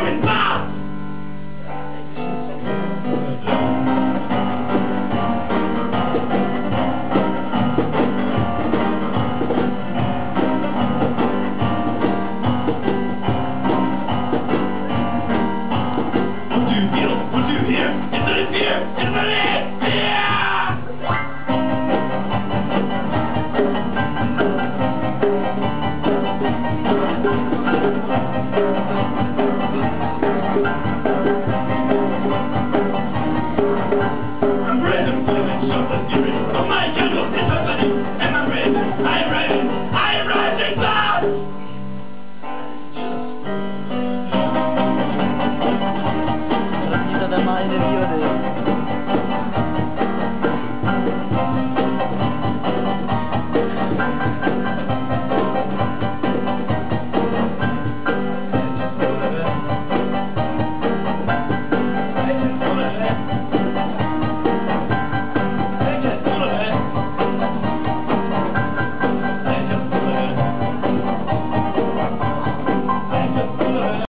coming by. Mga interview din.